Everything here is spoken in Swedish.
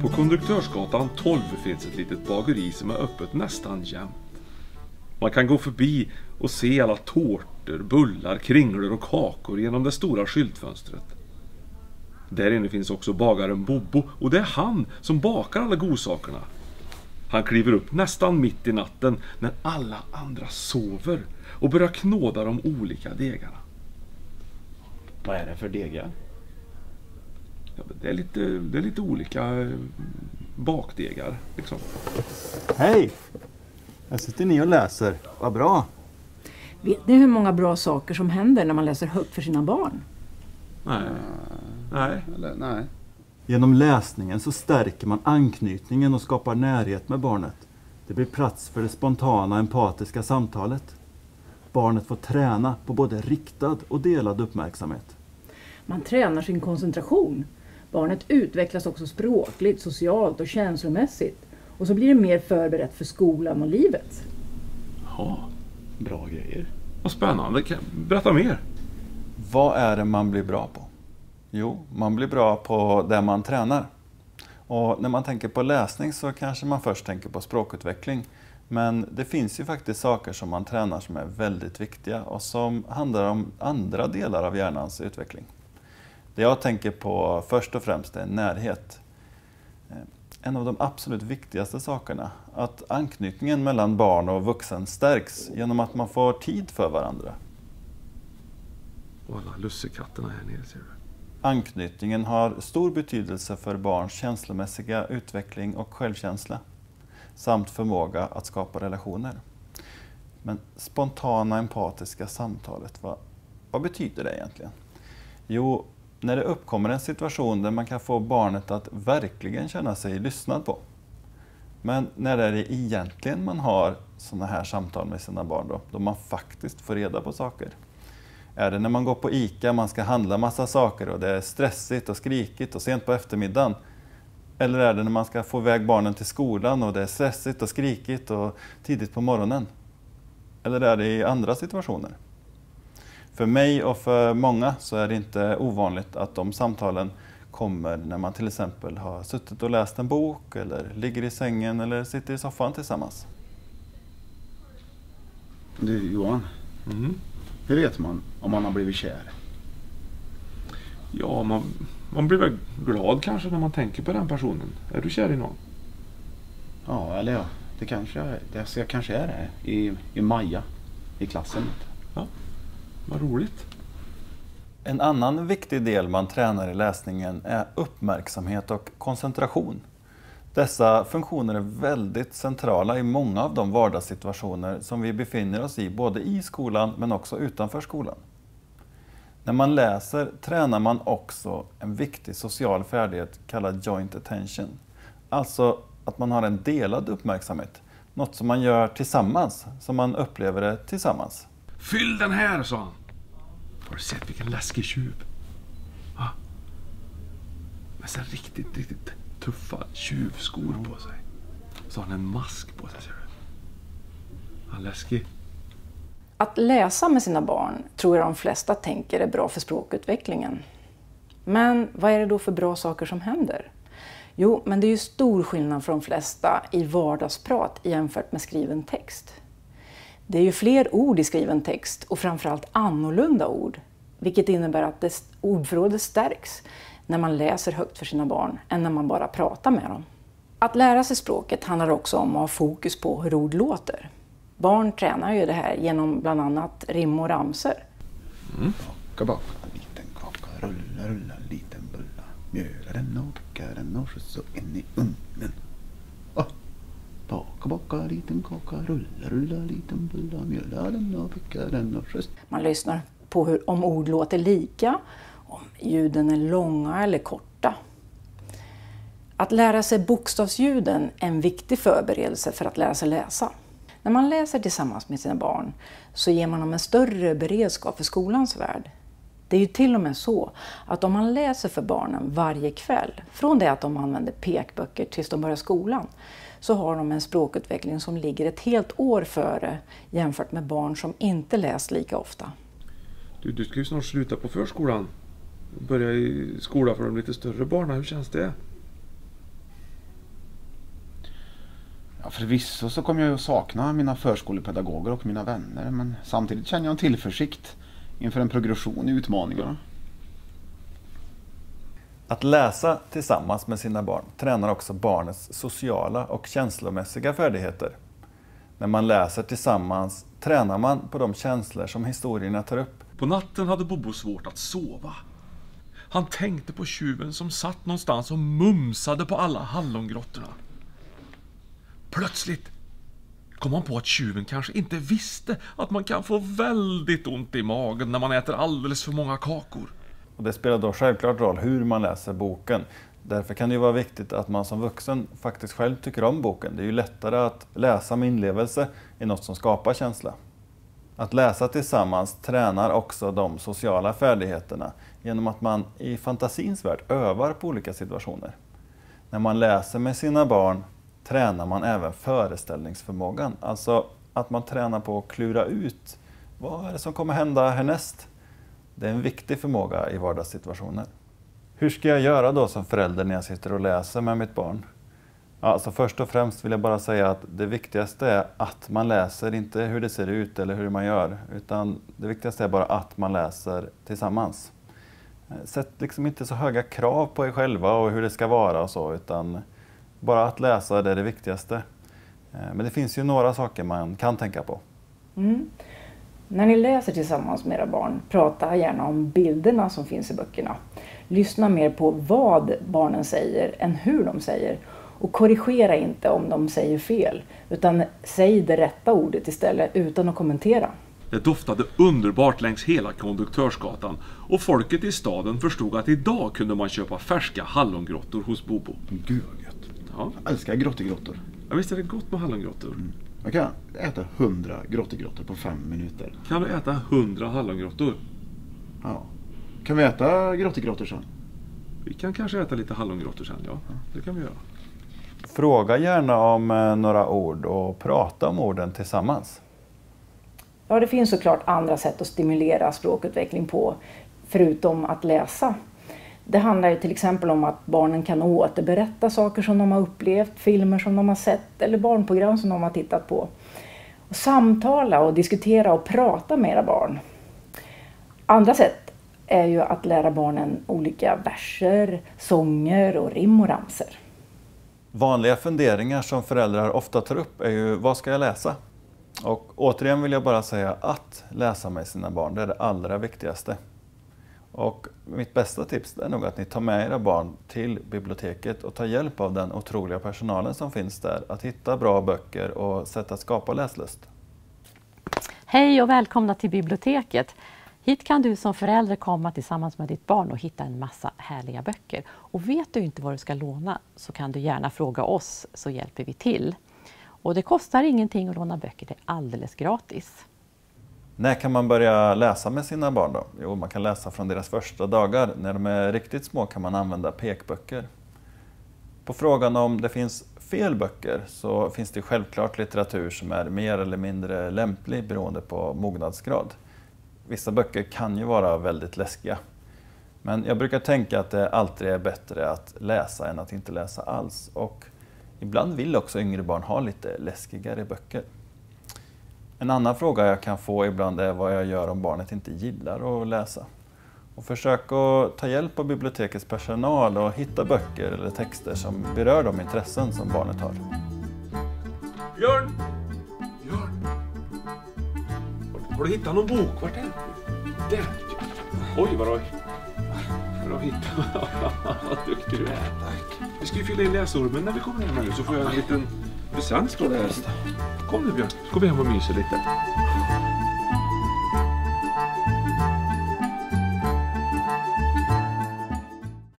På Konduktörsgatan 12 finns ett litet bageri som är öppet nästan jämt. Man kan gå förbi och se alla tårtor, bullar, kringlor och kakor genom det stora skyltfönstret. Där inne finns också bagaren Bobo och det är han som bakar alla godsakerna. Han kliver upp nästan mitt i natten när alla andra sover och börjar knåda de olika degarna. Vad är det för degar? Det, är lite, det är lite olika eh, bakdegar. Liksom. Hej! Här sitter ni och läser. Vad bra! Vet ni hur många bra saker som händer när man läser högt för sina barn? Nej. Nej. Eller, nej. Genom läsningen så stärker man anknytningen och skapar närhet med barnet. Det blir plats för det spontana empatiska samtalet. Barnet får träna på både riktad och delad uppmärksamhet. Man tränar sin koncentration. Barnet utvecklas också språkligt, socialt och känslomässigt. Och så blir det mer förberett för skolan och livet. Ja, Bra grejer. vad spännande. Berätta mer. Vad är det man blir bra på? Jo, man blir bra på det man tränar. Och när man tänker på läsning så kanske man först tänker på språkutveckling. Men det finns ju faktiskt saker som man tränar som är väldigt viktiga och som handlar om andra delar av hjärnans utveckling. Det jag tänker på först och främst är närhet. Eh, En av de absolut viktigaste sakerna, att anknytningen mellan barn och vuxen stärks genom att man får tid för varandra. Och alla lussekatterna här nere ser du. Anknytningen har stor betydelse för barns känslomässiga utveckling och självkänsla samt förmåga att skapa relationer. Men spontana empatiska samtalet, vad, vad betyder det egentligen? Jo, när det uppkommer en situation där man kan få barnet att verkligen känna sig lyssnad på. Men när är det egentligen man har sådana här samtal med sina barn då? Då man faktiskt får reda på saker. Är det när man går på ICA, man ska handla massa saker och det är stressigt och skrikigt och sent på eftermiddagen? Eller är det när man ska få iväg barnen till skolan och det är stressigt och skrikigt och tidigt på morgonen? Eller är det i andra situationer? För mig och för många så är det inte ovanligt att de samtalen kommer när man till exempel har suttit och läst en bok eller ligger i sängen eller sitter i soffan tillsammans. Du Johan, Mm. hur vet man om man har blivit kär? Ja, man, man blir väl glad kanske när man tänker på den personen. Är du kär i någon? Ja, eller ja, det kanske, är- det, jag kanske är det. I, I Maja, i klassen. Vad roligt. En annan viktig del man tränar i läsningen är uppmärksamhet och koncentration. Dessa funktioner är väldigt centrala i många av de vardagssituationer som vi befinner oss i, både i skolan men också utanför skolan. När man läser tränar man också en viktig social färdighet kallad joint attention. Alltså att man har en delad uppmärksamhet. Något som man gör tillsammans, som man upplever det tillsammans. Fyll den här, sa han. Har du sett vilken läskig tjuv? Va? Med så riktigt, riktigt tuffa tjuvskor på sig. Så har han en mask på sig, ser du. Han läskig. Att läsa med sina barn tror jag de flesta tänker är bra för språkutvecklingen. Men vad är det då för bra saker som händer? Jo, men det är ju stor skillnad för de flesta i vardagsprat jämfört med skriven text. Det är ju fler ord i skriven text och framförallt annorlunda ord, vilket innebär att det ordförrådet stärks när man läser högt för sina barn än när man bara pratar med dem. Att lära sig språket handlar också om att ha fokus på hur ord låter. Barn tränar ju det här genom bland annat rim och ramsor. Baka, baka, liten kaka, rulla, rulla, liten bulla. Mjöla den och den och skjutsa in i ugnen. Baka, baka, liten kaka, rulla, rulla, liten bulla. Mjöla den och picka den och skjutsa. Man lyssnar på hur, om ord låter lika, om ljuden är långa eller korta. Att lära sig bokstavsljuden är en viktig förberedelse för att lära sig läsa. När man läser tillsammans med sina barn så ger man dem en större beredskap för skolans värld. Det är ju till och med så att om man läser för barnen varje kväll, från det att de använder pekböcker tills de börjar skolan, så har de en språkutveckling som ligger ett helt år före jämfört med barn som inte läst lika ofta. Du, du ska ju snart sluta på förskolan. Börja i skola för de lite större barnen. Hur känns det? Ja, förvisso så kommer jag ju att sakna mina förskolepedagoger och mina vänner men samtidigt känner jag en tillförsikt inför en progression i utmaningarna. Att läsa tillsammans med sina barn tränar också barnets sociala och känslomässiga färdigheter. När man läser tillsammans tränar man på de känslor som historierna tar upp. På natten hade Bobo svårt att sova. Han tänkte på tjuven som satt någonstans och mumsade på alla hallongrottorna. Plötsligt kom han på att tjuven kanske inte visste att man kan få väldigt ont i magen när man äter alldeles för många kakor. Och det spelar då självklart roll hur man läser boken. Därför kan det ju vara viktigt att man som vuxen faktiskt själv tycker om boken. Det är ju lättare att läsa med inlevelse i något som skapar känsla. Att läsa tillsammans tränar också de sociala färdigheterna genom att man i fantasins värld övar på olika situationer. När man läser med sina barn tränar man även föreställningsförmågan. Alltså att man tränar på att klura ut vad är det som kommer hända härnäst. Det är en viktig förmåga i vardagssituationer. Hur ska jag göra då som förälder när jag sitter och läser med mitt barn? Alltså först och främst vill jag bara säga att det viktigaste är att man läser, inte hur det ser ut eller hur man gör. Utan det viktigaste är bara att man läser tillsammans. Sätt liksom inte så höga krav på er själva och hur det ska vara och så, utan bara att läsa det är det viktigaste. Eh, men det finns ju några saker man kan tänka på. Mm. När ni läser tillsammans med era barn, prata gärna om bilderna som finns i böckerna. Lyssna mer på vad barnen säger än hur de säger. Och korrigera inte om de säger fel, utan säg det rätta ordet istället utan att kommentera. Det doftade underbart längs hela Konduktörsgatan och folket i staden förstod att idag kunde man köpa färska hallongrottor hos Bobo. Gud. Ja, Jag älskar grottegrottor. ja visst är det gott med hallongrottor? Jag kan äta hundra grottegrottor på fem minuter. Kan du äta hundra hallongrottor? Ja. Kan vi äta grottegrottor sen? Vi kan kanske äta lite hallongrottor sen, ja. Det kan vi göra. Fråga gärna om eh, några ord och prata om orden tillsammans. Ja, det finns såklart andra sätt att stimulera språkutveckling på, förutom att läsa. Det handlar ju till exempel om att barnen kan återberätta saker som de har upplevt, filmer som de har sett eller barnprogram som de har tittat på. Och samtala och diskutera och prata med era barn. Andra sätt är ju att lära barnen olika verser, sånger och rim och ramsor. Vanliga funderingar som föräldrar ofta tar upp är ju, vad ska jag läsa? Och återigen vill jag bara säga att läsa med sina barn, det är det allra viktigaste. Och mitt bästa tips är nog att ni tar med era barn till biblioteket och tar hjälp av den otroliga personalen som finns där att hitta bra böcker och sätt att skapa läslust. Hej och välkomna till biblioteket. Hit kan du som förälder komma tillsammans med ditt barn och hitta en massa härliga böcker. Och vet du inte vad du ska låna så kan du gärna fråga oss så hjälper vi till. Och det kostar ingenting att låna böcker, det är alldeles gratis. När kan man börja läsa med sina barn då? Jo, man kan läsa från deras första dagar. När de är riktigt små kan man använda pekböcker. På frågan om det finns fel böcker så finns det självklart litteratur som är mer eller mindre lämplig beroende på mognadsgrad. Vissa böcker kan ju vara väldigt läskiga. Men jag brukar tänka att det alltid är bättre att läsa än att inte läsa alls. Och ibland vill också yngre barn ha lite läskigare böcker. En annan fråga jag kan få ibland är vad jag gör om barnet inte gillar att läsa. Och försök att ta hjälp av bibliotekets personal och hitta böcker eller texter som berör de intressen som barnet har. Björn! Björn! Har du hittat någon bok? Vart är den? Där! Oj, vad du har... Hittat. Vad duktig du är. Vi ska ju fylla i läsormen när vi kommer hem nu så får jag en liten present står det här. Kom nu Björn, så går vi hem och myser lite.